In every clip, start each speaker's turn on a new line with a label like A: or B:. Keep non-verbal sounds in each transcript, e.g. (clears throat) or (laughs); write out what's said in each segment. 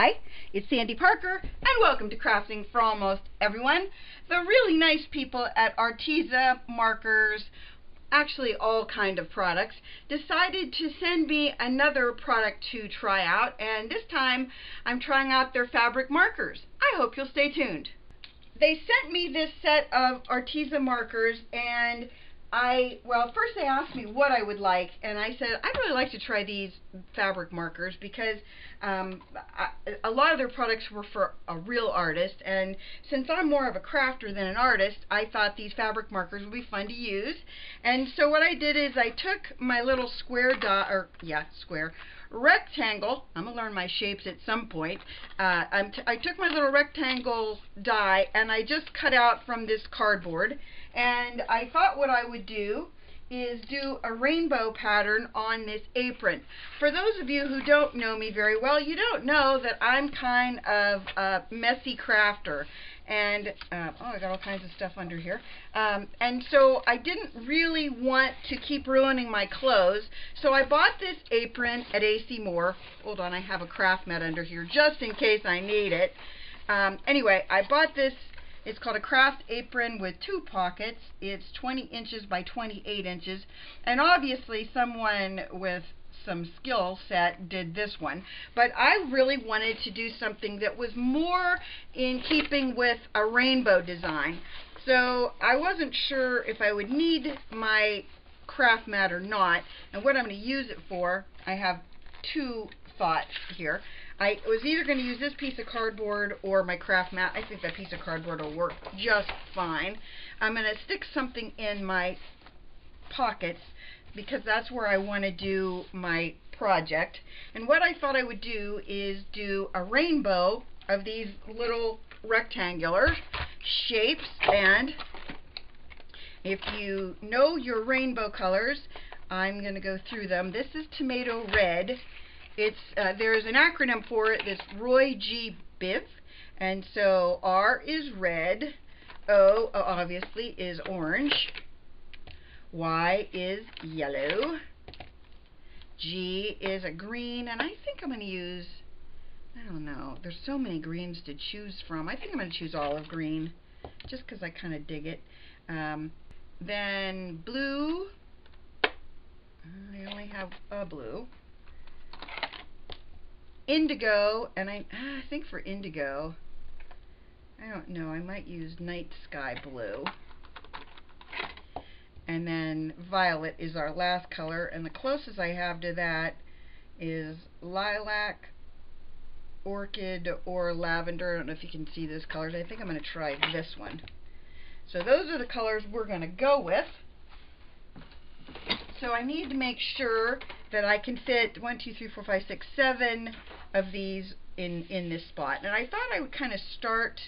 A: Hi, it's Sandy Parker, and welcome to Crafting for Almost Everyone. The really nice people at Arteza Markers, actually all kind of products, decided to send me another product to try out, and this time I'm trying out their fabric markers. I hope you'll stay tuned. They sent me this set of Arteza markers, and I, well, first they asked me what I would like, and I said, I'd really like to try these fabric markers because um, I, a lot of their products were for a real artist, and since I'm more of a crafter than an artist, I thought these fabric markers would be fun to use. And so what I did is I took my little square dot, or yeah, square, rectangle, I'm to learn my shapes at some point, uh, I took my little rectangle die and I just cut out from this cardboard and I thought what I would do is do a rainbow pattern on this apron. For those of you who don't know me very well, you don't know that I'm kind of a messy crafter. And, uh, oh, I got all kinds of stuff under here. Um, and so I didn't really want to keep ruining my clothes. So I bought this apron at AC Moore. Hold on, I have a craft mat under here just in case I need it. Um, anyway, I bought this it's called a craft apron with two pockets. It's 20 inches by 28 inches. And obviously someone with some skill set did this one. But I really wanted to do something that was more in keeping with a rainbow design. So I wasn't sure if I would need my craft mat or not. And what I'm going to use it for, I have two thoughts here. I was either going to use this piece of cardboard or my craft mat. I think that piece of cardboard will work just fine. I'm going to stick something in my pockets because that's where I want to do my project. And what I thought I would do is do a rainbow of these little rectangular shapes and if you know your rainbow colors, I'm going to go through them. This is tomato red it's uh, there's an acronym for it that's Roy G. Biv, and so R is red, O obviously is orange, Y is yellow, G is a green, and I think I'm going to use, I don't know, there's so many greens to choose from. I think I'm going to choose olive green, just because I kind of dig it. Um, then blue, I only have a blue indigo, and I, ah, I think for indigo, I don't know, I might use night sky blue. And then violet is our last color, and the closest I have to that is lilac, orchid, or lavender. I don't know if you can see those colors. I think I'm going to try this one. So those are the colors we're going to go with. So I need to make sure that I can fit one, two, three, four, five, six, seven of these in, in this spot. And I thought I would kind of start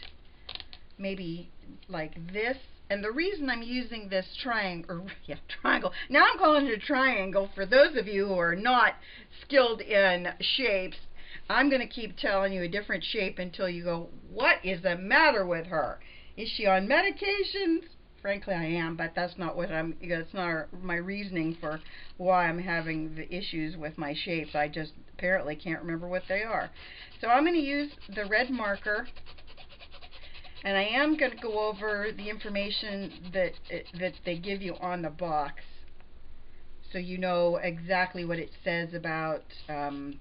A: maybe like this. And the reason I'm using this triangle, (laughs) yeah, triangle, now I'm calling it a triangle for those of you who are not skilled in shapes. I'm going to keep telling you a different shape until you go, what is the matter with her? Is she on medications? frankly I am, but that's not what I'm, that's not my reasoning for why I'm having the issues with my shapes. I just apparently can't remember what they are. So I'm going to use the red marker and I am going to go over the information that that they give you on the box so you know exactly what it says about um,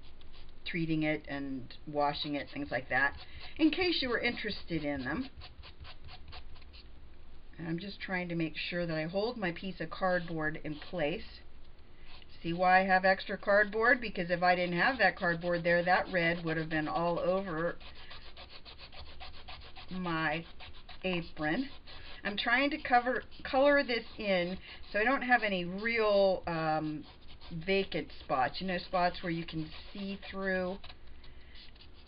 A: treating it and washing it, things like that, in case you were interested in them. And I'm just trying to make sure that I hold my piece of cardboard in place. See why I have extra cardboard? Because if I didn't have that cardboard there, that red would have been all over my apron. I'm trying to cover color this in so I don't have any real um, vacant spots. You know, spots where you can see through.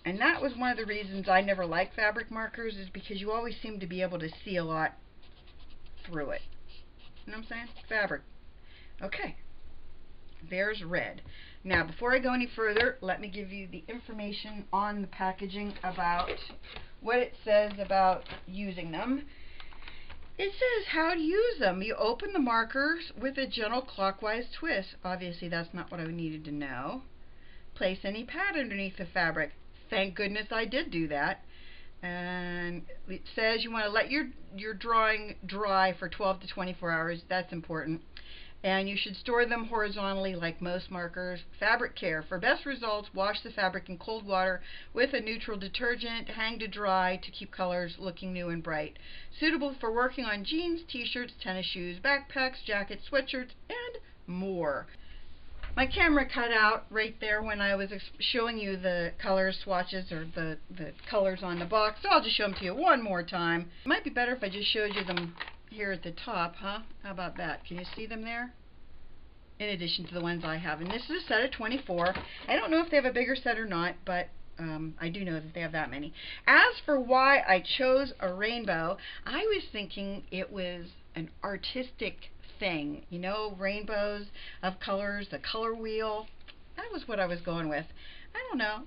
A: And that was one of the reasons I never liked fabric markers is because you always seem to be able to see a lot through it. You know what I'm saying? Fabric. Okay. There's red. Now, before I go any further, let me give you the information on the packaging about what it says about using them. It says how to use them. You open the markers with a gentle clockwise twist. Obviously, that's not what I needed to know. Place any pad underneath the fabric. thank goodness I did do that. And it says you want to let your your drawing dry for 12 to 24 hours. That's important and you should store them horizontally like most markers. Fabric care. For best results, wash the fabric in cold water with a neutral detergent. Hang to dry to keep colors looking new and bright. Suitable for working on jeans, t-shirts, tennis shoes, backpacks, jackets, sweatshirts, and more. My camera cut out right there when I was showing you the color swatches or the, the colors on the box, so I'll just show them to you one more time. It might be better if I just showed you them here at the top, huh? How about that? Can you see them there? In addition to the ones I have. And this is a set of 24. I don't know if they have a bigger set or not, but um, I do know that they have that many. As for why I chose a rainbow, I was thinking it was an artistic thing. You know, rainbows of colors, the color wheel. That was what I was going with. I don't know.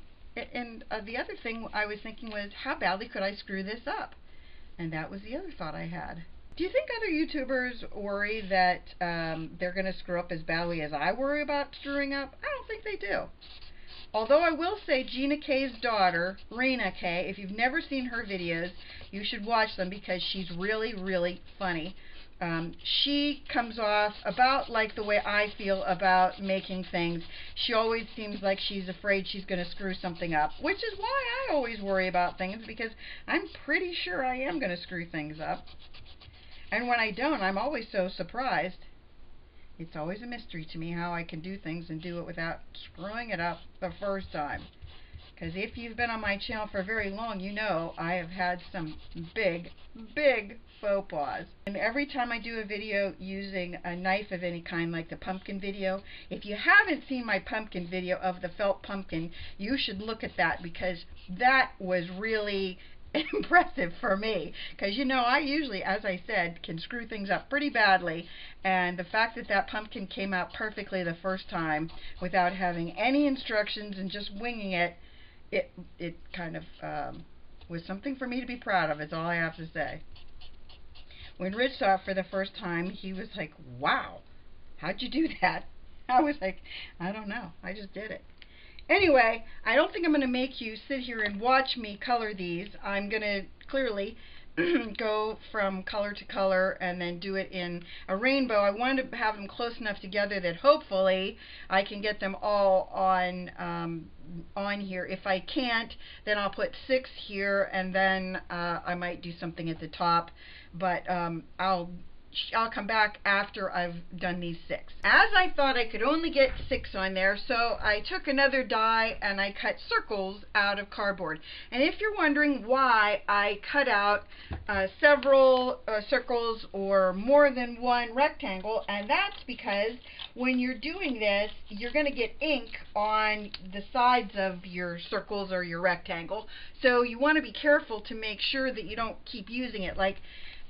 A: And uh, the other thing I was thinking was, how badly could I screw this up? And that was the other thought I had. Do you think other YouTubers worry that um, they're going to screw up as badly as I worry about screwing up? I don't think they do. Although I will say Gina K's daughter, Rena K, if you've never seen her videos, you should watch them because she's really, really funny. Um, she comes off about like the way I feel about making things. She always seems like she's afraid she's going to screw something up, which is why I always worry about things because I'm pretty sure I am going to screw things up. And when I don't, I'm always so surprised. It's always a mystery to me how I can do things and do it without screwing it up the first time. Because if you've been on my channel for very long, you know I have had some big, big faux pas. And every time I do a video using a knife of any kind, like the pumpkin video, if you haven't seen my pumpkin video of the felt pumpkin, you should look at that because that was really (laughs) impressive for me. Because you know I usually as I said can screw things up pretty badly and the fact that that pumpkin came out perfectly the first time without having any instructions and just winging it it it kind of um, was something for me to be proud of is all I have to say. When Rich saw it for the first time he was like wow how'd you do that? (laughs) I was like I don't know. I just did it Anyway, I don't think I'm going to make you sit here and watch me color these. I'm going to clearly (clears throat) go from color to color and then do it in a rainbow. I wanted to have them close enough together that hopefully I can get them all on um, on here. If I can't, then I'll put six here and then uh, I might do something at the top. But um, I'll I'll come back after I've done these six. As I thought I could only get six on there, so I took another die and I cut circles out of cardboard. And if you're wondering why I cut out uh, several uh, circles or more than one rectangle, and that's because when you're doing this, you're going to get ink on the sides of your circles or your rectangle. So you want to be careful to make sure that you don't keep using it. Like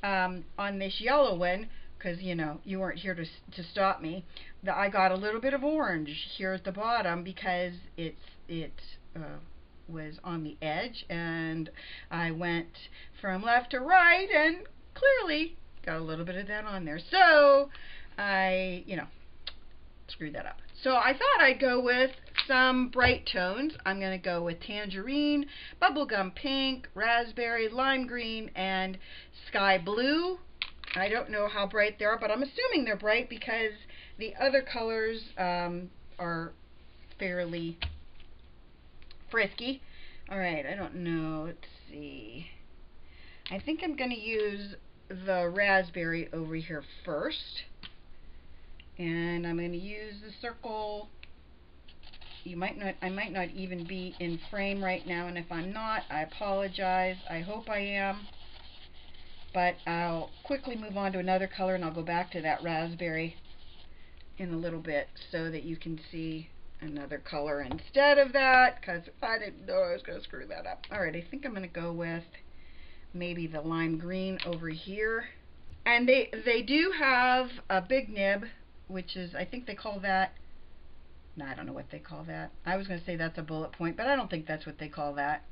A: um, on this yellow one, because you know you weren't here to to stop me, I got a little bit of orange here at the bottom because it's it uh, was on the edge, and I went from left to right, and clearly got a little bit of that on there. So I, you know, screwed that up. So I thought I'd go with some bright tones. I'm going to go with tangerine, bubblegum pink, raspberry, lime green, and sky blue. I don't know how bright they are, but I'm assuming they're bright because the other colors um, are fairly frisky. Alright, I don't know. Let's see. I think I'm going to use the raspberry over here first. And I'm going to use the circle you might not I might not even be in frame right now and if I'm not I apologize I hope I am but I'll quickly move on to another color and I'll go back to that raspberry in a little bit so that you can see another color instead of that because I didn't know I was going to screw that up. Alright, I think I'm going to go with maybe the lime green over here. And they, they do have a big nib, which is, I think they call that I don't know what they call that. I was going to say that's a bullet point, but I don't think that's what they call that.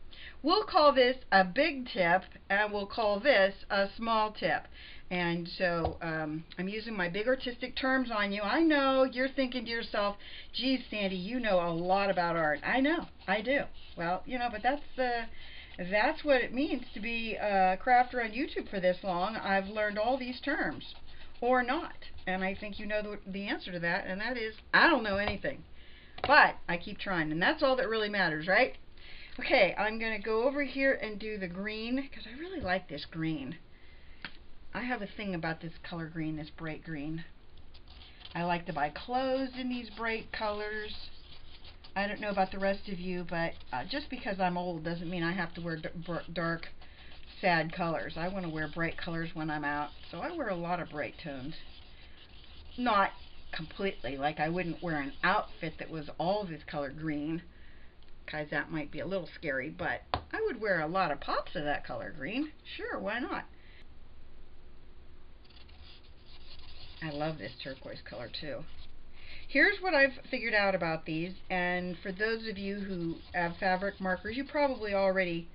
A: We'll call this a big tip, and we'll call this a small tip. And so um, I'm using my big artistic terms on you. I know you're thinking to yourself, geez, Sandy, you know a lot about art. I know, I do. Well, you know, but that's the that's what it means to be a crafter on YouTube for this long. I've learned all these terms, or not. And I think you know the, the answer to that, and that is, I don't know anything. But I keep trying, and that's all that really matters, right? Okay, I'm going to go over here and do the green, because I really like this green. I have a thing about this color green, this bright green. I like to buy clothes in these bright colors. I don't know about the rest of you, but uh, just because I'm old doesn't mean I have to wear dark, sad colors. I want to wear bright colors when I'm out, so I wear a lot of bright tones. Not completely, like I wouldn't wear an outfit that was all this color green, because that might be a little scary, but I would wear a lot of pops of that color green. Sure, why not? I love this turquoise color too. Here's what I've figured out about these, and for those of you who have fabric markers, you probably already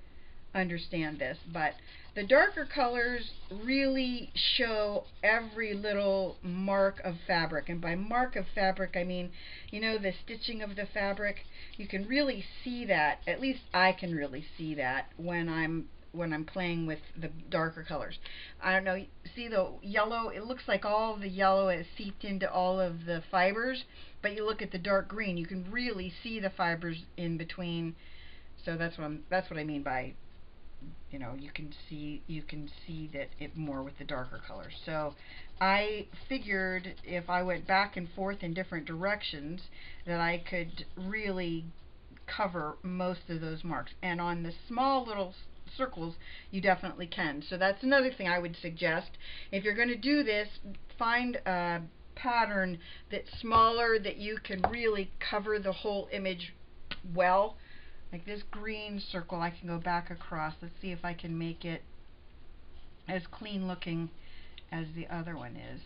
A: understand this, but the darker colors really show every little mark of fabric, and by mark of fabric I mean, you know, the stitching of the fabric. You can really see that, at least I can really see that when I'm when I'm playing with the darker colors. I don't know, see the yellow, it looks like all the yellow has seeped into all of the fibers, but you look at the dark green, you can really see the fibers in between. So that's what I'm, that's what I mean by you know, you can see you can see that it more with the darker colors. So I figured if I went back and forth in different directions that I could really cover most of those marks. And on the small little circles, you definitely can. So that's another thing I would suggest. If you're going to do this, find a pattern that's smaller that you can really cover the whole image well. Like this green circle, I can go back across. Let's see if I can make it as clean looking as the other one is.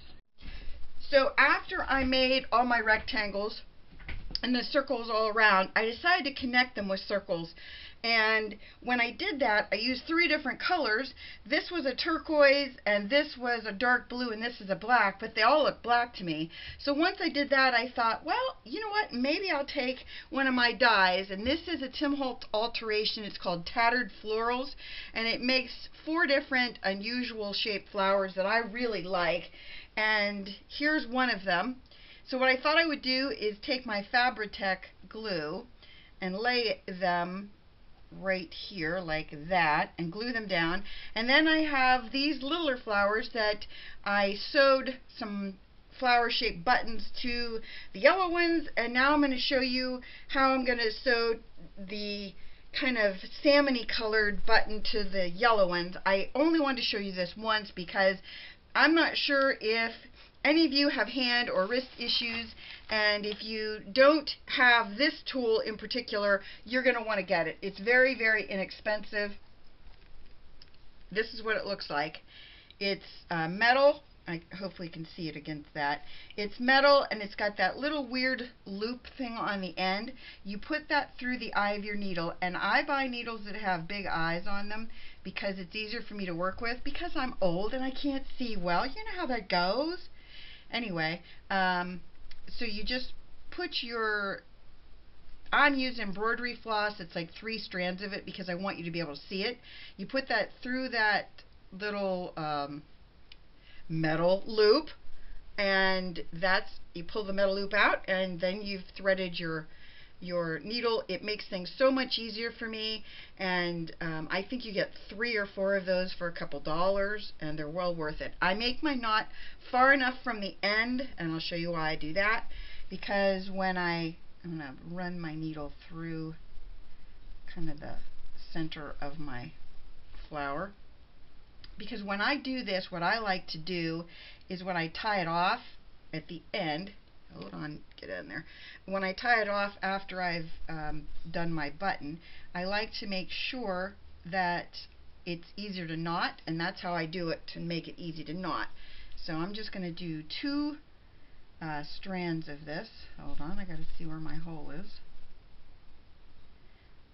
A: So after I made all my rectangles, and the circles all around, I decided to connect them with circles. And when I did that, I used three different colors. This was a turquoise, and this was a dark blue, and this is a black, but they all look black to me. So once I did that, I thought, well, you know what, maybe I'll take one of my dies, and this is a Tim Holtz alteration. It's called Tattered Florals, and it makes four different unusual shaped flowers that I really like. And here's one of them. So what I thought I would do is take my Fabri-Tac glue and lay them right here like that and glue them down and then I have these littler flowers that I sewed some flower shaped buttons to the yellow ones and now I'm going to show you how I'm going to sew the kind of salmony colored button to the yellow ones. I only wanted to show you this once because I'm not sure if any of you have hand or wrist issues and if you don't have this tool in particular you're going to want to get it. It's very very inexpensive. This is what it looks like. It's uh, metal. I hopefully can see it against that. It's metal and it's got that little weird loop thing on the end. You put that through the eye of your needle and I buy needles that have big eyes on them because it's easier for me to work with because I'm old and I can't see well. You know how that goes. Anyway, um, so you just put your I'm using embroidery floss. It's like three strands of it because I want you to be able to see it. You put that through that little um, metal loop and that's you pull the metal loop out and then you've threaded your your needle. It makes things so much easier for me and um, I think you get three or four of those for a couple dollars and they're well worth it. I make my knot far enough from the end and I'll show you why I do that because when I I'm going to run my needle through kind of the center of my flower because when I do this what I like to do is when I tie it off at the end hold on, get in there. When I tie it off after I've um, done my button, I like to make sure that it's easier to knot, and that's how I do it to make it easy to knot. So I'm just going to do two uh, strands of this. Hold on, I got to see where my hole is.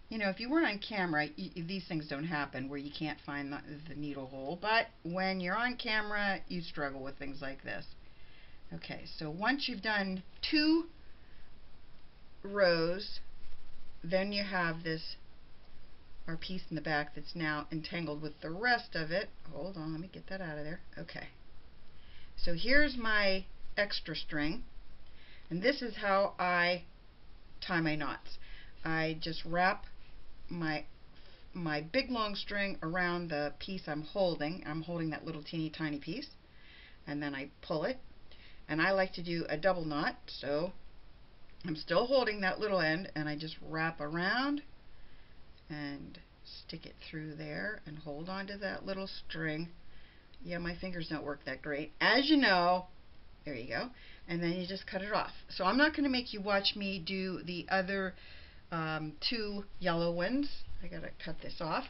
A: you know, if you weren't on camera, these things don't happen where you can't find the, the needle hole. But when you're on camera, you struggle with things like this. Okay, so once you've done two rows, then you have this our piece in the back that's now entangled with the rest of it. Hold on, let me get that out of there. Okay. So here's my extra string, and this is how I tie my knots. I just wrap my my big long string around the piece I'm holding. I'm holding that little teeny tiny piece and then I pull it and I like to do a double knot so I'm still holding that little end and I just wrap around and stick it through there and hold on to that little string. Yeah, my fingers don't work that great. As you know, there you go. And then you just cut it off. So I'm not going to make you watch me do the other um, two yellow ones. I gotta cut this off.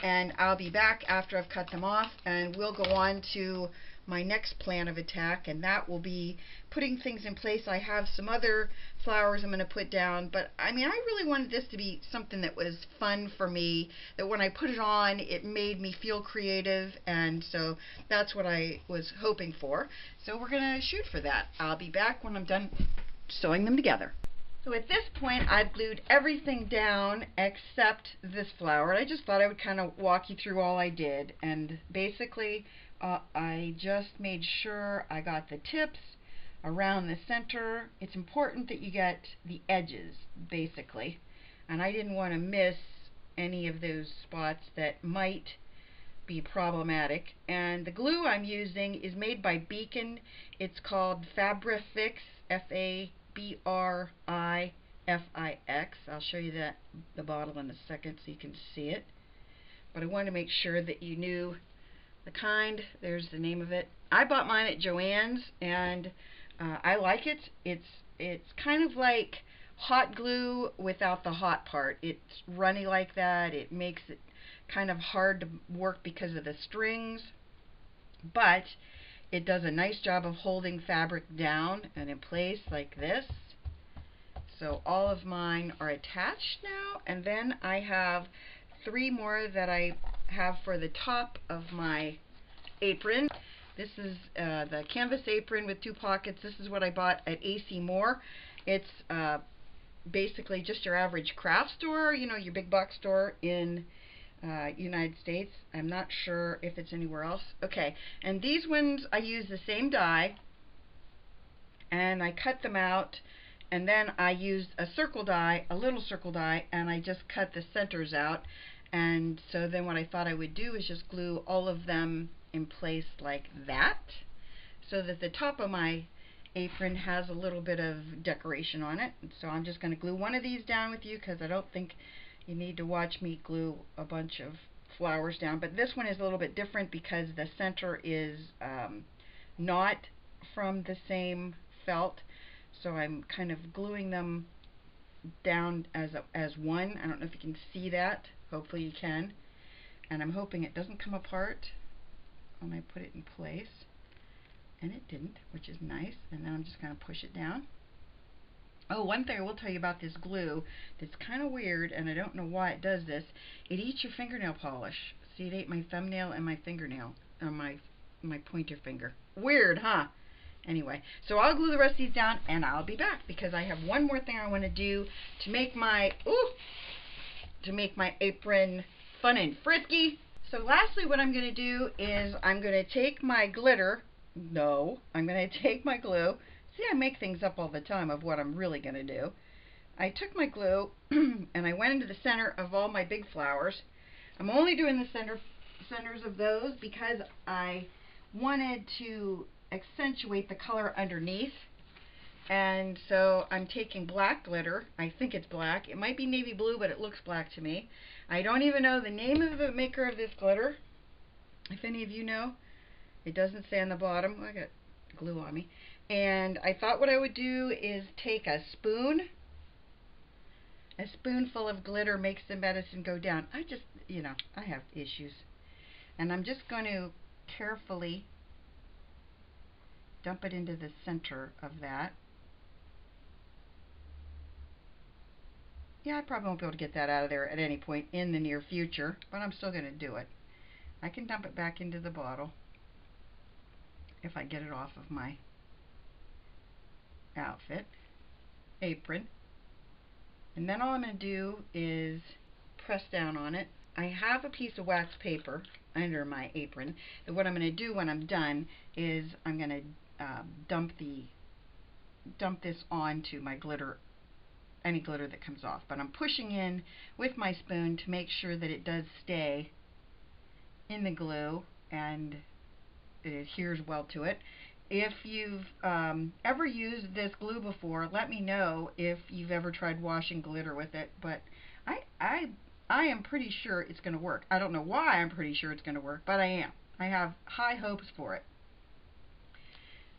A: And I'll be back after I've cut them off and we'll go on to my next plan of attack and that will be putting things in place. I have some other flowers I'm going to put down but I mean I really wanted this to be something that was fun for me that when I put it on it made me feel creative and so that's what I was hoping for. So we're going to shoot for that. I'll be back when I'm done sewing them together. So at this point, I've glued everything down except this flower. And I just thought I would kind of walk you through all I did. And basically, uh, I just made sure I got the tips around the center. It's important that you get the edges, basically. And I didn't want to miss any of those spots that might be problematic. And the glue I'm using is made by Beacon. It's called Fabrifix, F-A B-R-I-F-I-X. I'll show you that the bottle in a second so you can see it. But I wanted to make sure that you knew the kind. There's the name of it. I bought mine at Joann's and uh, I like it. It's it's kind of like hot glue without the hot part. It's runny like that. It makes it kind of hard to work because of the strings. But it does a nice job of holding fabric down and in place like this. So all of mine are attached now and then I have three more that I have for the top of my apron. This is uh, the canvas apron with two pockets. This is what I bought at AC Moore. It's uh, basically just your average craft store, you know, your big box store in uh, United States. I'm not sure if it's anywhere else. Okay, and these ones I use the same die and I cut them out and then I used a circle die, a little circle die, and I just cut the centers out and so then what I thought I would do is just glue all of them in place like that so that the top of my apron has a little bit of decoration on it. So I'm just going to glue one of these down with you because I don't think you need to watch me glue a bunch of flowers down. But this one is a little bit different because the center is um, not from the same felt. So I'm kind of gluing them down as, a, as one. I don't know if you can see that. Hopefully you can. And I'm hoping it doesn't come apart when I put it in place. And it didn't, which is nice. And then I'm just going to push it down. Oh, one thing I will tell you about this glue that's kind of weird, and I don't know why it does this. It eats your fingernail polish. See, it ate my thumbnail and my fingernail, or my my pointer finger. Weird, huh? Anyway, so I'll glue the rest of these down, and I'll be back because I have one more thing I want to do to make my ooh to make my apron fun and frisky. So lastly, what I'm going to do is I'm going to take my glitter. No, I'm going (laughs) to take my glue See, I make things up all the time of what I'm really going to do. I took my glue (clears throat) and I went into the center of all my big flowers. I'm only doing the center centers of those because I wanted to accentuate the color underneath. And so I'm taking black glitter. I think it's black. It might be navy blue, but it looks black to me. I don't even know the name of the maker of this glitter. If any of you know, it doesn't say on the bottom. I got glue on me. And I thought what I would do is take a spoon. A spoonful of glitter makes the medicine go down. I just, you know, I have issues. And I'm just going to carefully dump it into the center of that. Yeah, I probably won't be able to get that out of there at any point in the near future, but I'm still going to do it. I can dump it back into the bottle if I get it off of my outfit, apron. And then all I'm going to do is press down on it. I have a piece of wax paper under my apron. And what I'm going to do when I'm done is I'm going to uh, dump the dump this onto my glitter any glitter that comes off. But I'm pushing in with my spoon to make sure that it does stay in the glue and it adheres well to it. If you've um, ever used this glue before, let me know if you've ever tried washing glitter with it. But I, I, I am pretty sure it's going to work. I don't know why I'm pretty sure it's going to work, but I am. I have high hopes for it.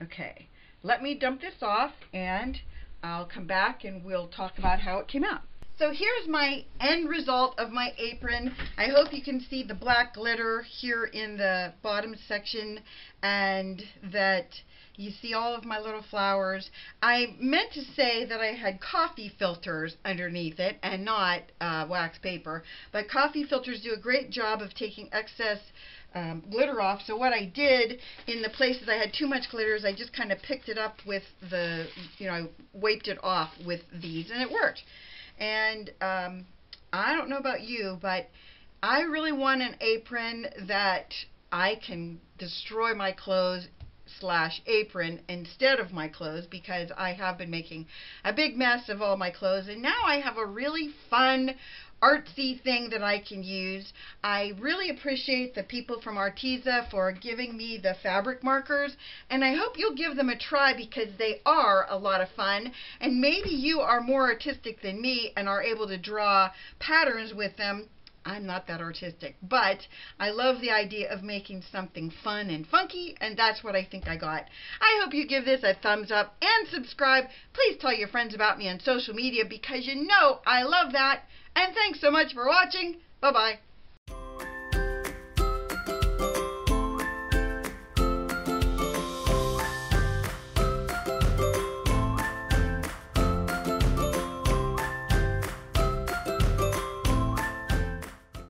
A: Okay, let me dump this off and I'll come back and we'll talk about how it came out. So here's my end result of my apron. I hope you can see the black glitter here in the bottom section and that you see all of my little flowers. I meant to say that I had coffee filters underneath it and not uh, wax paper, but coffee filters do a great job of taking excess um, glitter off. So what I did in the places I had too much glitter is I just kind of picked it up with the, you know, I wiped it off with these and it worked. And um, I don't know about you, but I really want an apron that I can destroy my clothes slash apron instead of my clothes because I have been making a big mess of all my clothes and now I have a really fun artsy thing that I can use. I really appreciate the people from Arteza for giving me the fabric markers and I hope you'll give them a try because they are a lot of fun and maybe you are more artistic than me and are able to draw patterns with them I'm not that artistic, but I love the idea of making something fun and funky, and that's what I think I got. I hope you give this a thumbs up and subscribe. Please tell your friends about me on social media because you know I love that. And thanks so much for watching. Bye-bye.